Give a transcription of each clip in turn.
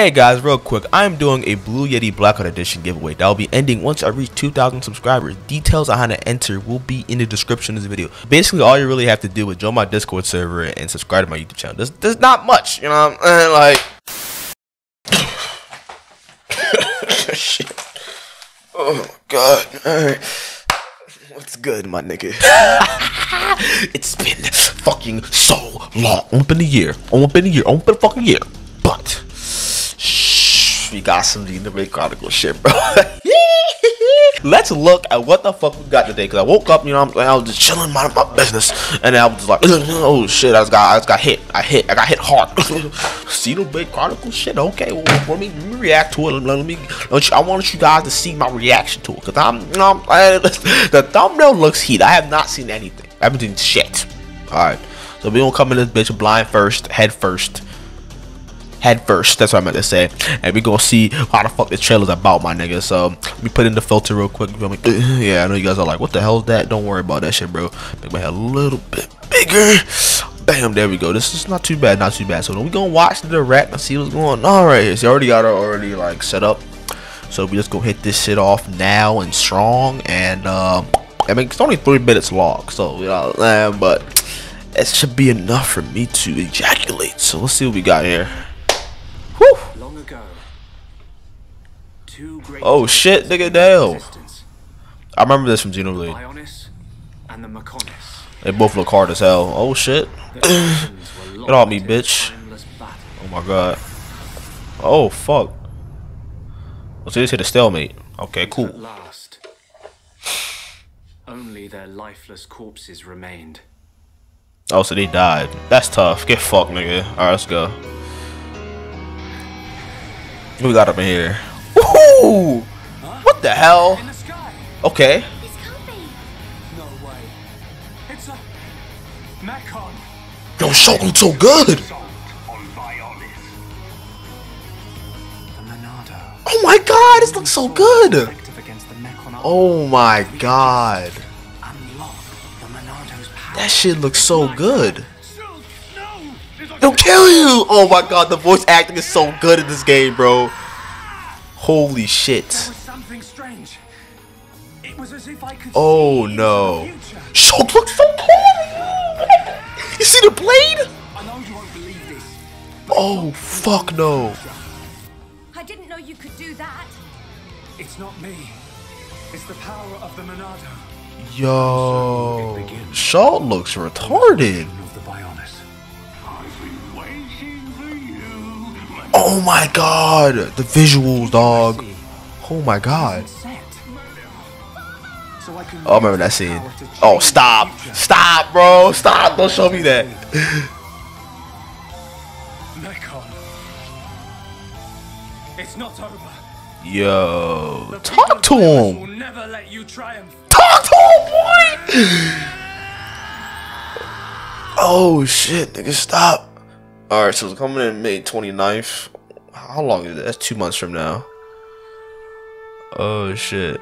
Hey guys, real quick, I'm doing a Blue Yeti Blackout Edition giveaway that will be ending once I reach 2,000 subscribers. Details on how to enter will be in the description of this video. Basically, all you really have to do is join my Discord server and subscribe to my YouTube channel. There's, there's not much, you know what? Like... Shit. Oh god. Alright. What's good, my nigga? it's been fucking so long. Almost been a year. Almost been a year. Almost been a fucking year. But we got some Xenoblade Chronicle shit, bro. Let's look at what the fuck we got today. Cause I woke up, you know, i was just chilling, minding my business, and I was just like, oh shit, I just got, I just got hit. I hit, I got hit hard. Xenoblade Chronicle shit. Okay, well, let me, let me react to it. Let me, I want you guys to see my reaction to it. Cause I'm, you know, I, the thumbnail looks heat. I have not seen anything. I haven't seen shit. All right, so we gonna come in this bitch blind first, head first head first. That's what I meant to say. And we gonna see how the fuck this trailer's about, my nigga. So let me put in the filter real quick. Yeah, I know you guys are like, what the hell is that? Don't worry about that shit, bro. Make my head a little bit bigger. Bam, there we go. This is not too bad, not too bad. So we gonna watch the direct and see what's going on right here. Already got it already like set up. So we just gonna hit this shit off now and strong. And um, I mean, it's only three minutes long. So you know, but it should be enough for me to ejaculate. So let's see what we got here. Oh shit, nigga, damn. I remember this from Xenoblade. They both look hard as hell. Oh shit. Get off me, bitch. Oh my god. Oh fuck. Oh, let's just hit a stalemate. Okay, cool. last, only their lifeless corpses remained. Oh, so they died. That's tough. Get fucked, nigga. Alright, let's go. We got up in here? Ooh! What the hell? Okay. Yo, Shulk looks so good! Oh my god, this looks so good! Oh my god. That shit looks so good. They'll kill you! Oh my god, the voice acting is so good in this game, bro. Holy shit. oh no. Shulk looks so cool! You see the blade? Oh fuck no. I didn't know you could do that. It's not me. It's the power of the Monado. Yo. Shulk looks retarded. Oh my god! The visuals, dog. Oh my god. Oh, I remember that scene. Oh, stop. Stop, bro. Stop. Don't show me that. It's not over. Yo, talk to him. Talk to him, boy. Oh shit, nigga, stop. Alright, so it's coming in May 29th. How long is that? That's two months from now. Oh shit.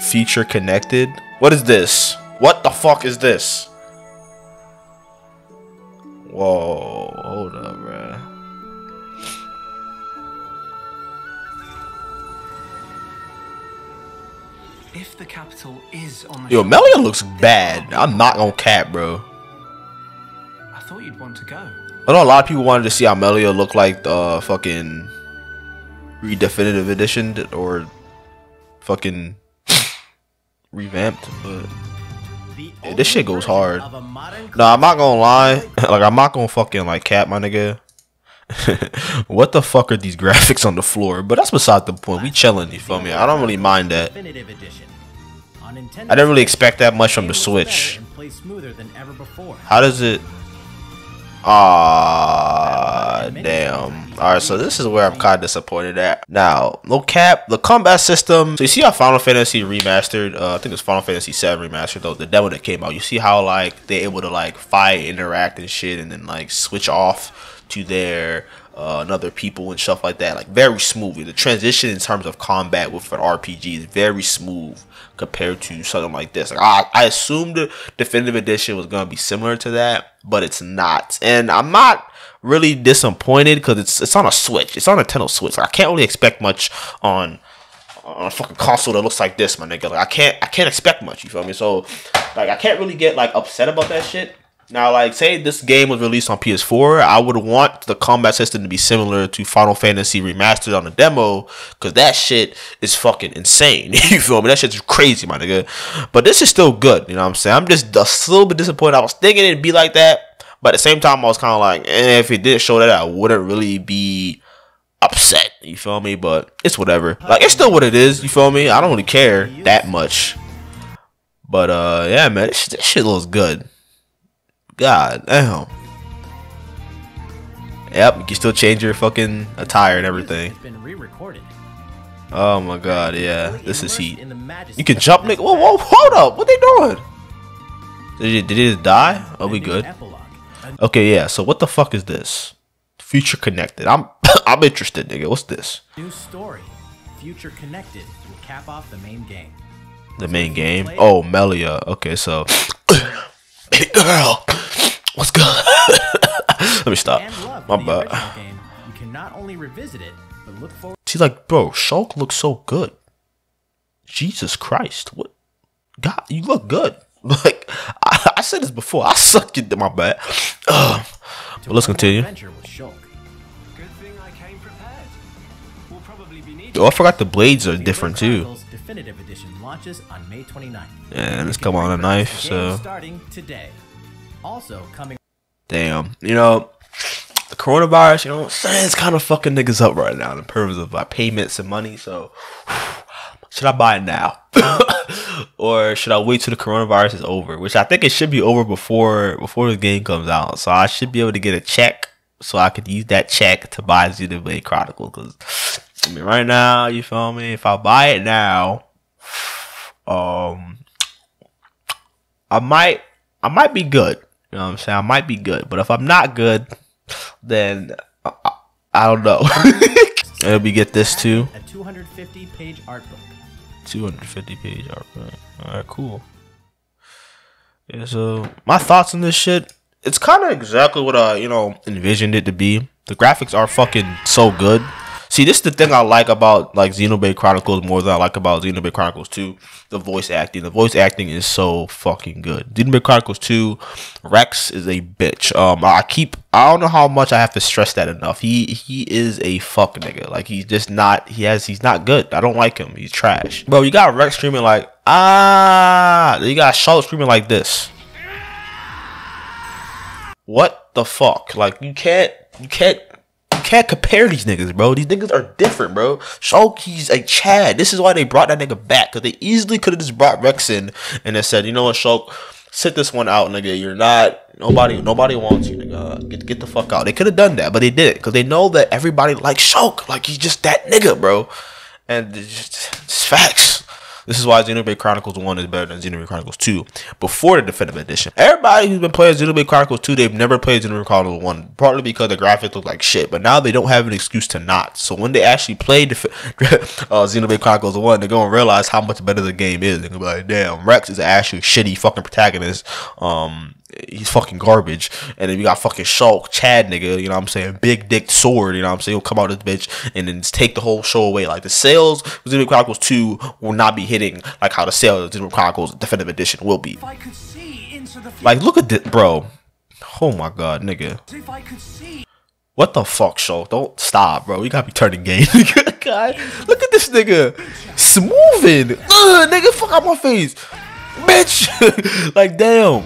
Future connected? What is this? What the fuck is this? Whoa, hold up, bruh. If the capital is on the Yo, Melia looks bad. I'm not gonna cap, bro I thought you'd want to go. I know a lot of people wanted to see how Amelia look like the fucking redefinitive edition or fucking revamped, but yeah, this shit goes hard. No, I'm not gonna lie. like I'm not gonna fucking like cap my nigga. what the fuck are these graphics on the floor? But that's beside the point. We chilling, you feel me? I don't really mind that. I didn't really expect that much from the Switch. How does it? Ah, damn. Alright, so this is where I'm kind of disappointed at. Now, no cap, the combat system. So you see how Final Fantasy remastered, uh, I think it's Final Fantasy 7 remastered though, the demo that came out. You see how like they're able to like fight, interact and shit and then like switch off to their uh, and other people and stuff like that. Like very smoothly. The transition in terms of combat with an RPG is very smooth compared to something like this. Like I, I assumed the definitive edition was gonna be similar to that, but it's not. And I'm not really disappointed because it's it's on a Switch. It's on a Nintendo Switch. Like, I can't really expect much on on a fucking console that looks like this, my nigga. Like I can't I can't expect much. You feel me? So like I can't really get like upset about that shit. Now, like, say this game was released on PS4, I would want the combat system to be similar to Final Fantasy Remastered on the demo, because that shit is fucking insane. you feel me? That shit's crazy, my nigga. But this is still good, you know what I'm saying? I'm just a little bit disappointed. I was thinking it'd be like that, but at the same time, I was kind of like, eh, if it didn't show that, I wouldn't really be upset. You feel me? But it's whatever. Like, it's still what it is. You feel me? I don't really care that much. But uh, yeah, man, this, this shit looks good. God damn. Yep, you can still change your fucking attire and everything. Oh my god, yeah. This is heat. You can jump, nigga. Whoa, whoa, hold up. What they doing? Did he, did he just die? Are we good? Okay, yeah. So what the fuck is this? Future connected. I'm I'm interested, nigga. What's this? New story. Future connected will cap off the main game. The main game? Oh, Melia. Okay, so baby girl, what's good? Let me stop. My bad. You can not only revisit it, but look forward. She's like, bro, Shulk looks so good. Jesus Christ, what? God, you look good. Like I, said this before, I suck it. My bad. Uh, but let's continue. Oh, I forgot the blades are different too. Definitive Edition launches on May 29th. Yeah, let's come on a knife. So starting today. Also coming. Damn, you know, the coronavirus. You know, it's kind of fucking niggas up right now in terms of like payments and money. So, should I buy it now, or should I wait till the coronavirus is over? Which I think it should be over before before the game comes out. So I should be able to get a check, so I could use that check to buy Xenoblade Chronicles. Because I mean, right now, you feel me? If I buy it now, um, I might, I might be good. You know what I'm saying? I might be good, but if I'm not good, then I, I don't know. Maybe we get this too. A 250 page art book. 250 page art book. All right, cool. Yeah, so my thoughts on this shit. It's kind of exactly what I, you know, envisioned it to be. The graphics are fucking so good. See, this is the thing I like about like Xenoblade Chronicles more than I like about Xenoblade Chronicles 2. The voice acting. The voice acting is so fucking good. Xenoblade Chronicles 2, Rex is a bitch. Um, I keep I don't know how much I have to stress that enough. He he is a fuck nigga. Like he's just not he has he's not good. I don't like him. He's trash. Bro, you got Rex screaming like ah you got Charlotte screaming like this. What the fuck? Like you can't you can't can't compare these niggas, bro. These niggas are different, bro. Shulky's a Chad. This is why they brought that nigga back. Because they easily could have just brought Rex in and they said, you know what, Shulk, sit this one out, nigga. You're not nobody nobody wants you, nigga. Get get the fuck out. They could have done that, but they did it because they know that everybody likes Shulk. Like he's just that nigga, bro. And it's, just, it's facts. This is why Xenoblade Chronicles 1 is better than Xenoblade Chronicles 2 before the Definitive Edition. Everybody who's been playing Xenoblade Chronicles 2, they've never played Xenoblade Chronicles 1, partly because the graphics look like shit, but now they don't have an excuse to not. So when they actually play Def- uh, Xenoblade Chronicles 1, they're going to realize how much better the game is. They're going to be like, damn, Rex is actually shitty fucking protagonist. Um, he's fucking garbage. And then you got fucking Shulk, Chad nigga, you know what I'm saying? Big dick sword, you know what I'm saying? He'll come out of this bitch and then take the whole show away. Like the sales of Xenoblade Chronicles 2 will not be hitting like how the sales of Xenoblade Chronicles Definitive Edition will be. Like look at this, bro. Oh my god, nigga. What the fuck, show? Don't stop, bro. You gotta be turning game. God, look at this nigga. Smoothing. Ugh, nigga, fuck out my face. Bitch. like, damn.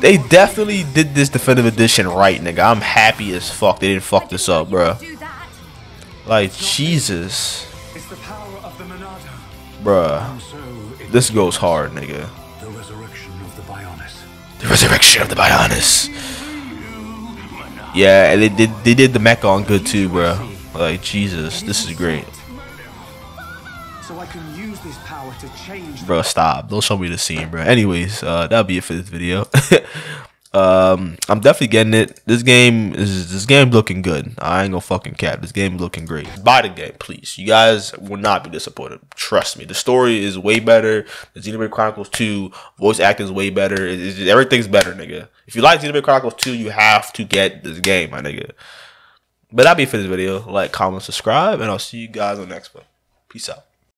They definitely did this definitive edition right, nigga. I'm happy as fuck they didn't fuck this up, bro. Like Jesus, bruh. This goes hard, nigga. The resurrection of the Bionis. The resurrection of the Bionis. Yeah, and they did they did the Mechonis good too, bro. Like Jesus, this is great. So I can this power to change. Bro, stop! Don't show me the scene, bro. Anyways, uh, that'll be it for this video. Um, I'm definitely getting it. This game is this game looking good. I ain't gonna fucking cap. This game looking great. Buy the game, please. You guys will not be disappointed. Trust me. The story is way better. The Xenoblade Chronicles 2 voice acting is way better. It- it's- everything's better, nigga. If you like Xenoblade Chronicles 2, you have to get this game, my nigga. But that'll be it for this video. Like, comment, subscribe, and I'll see you guys on the next one. Peace out.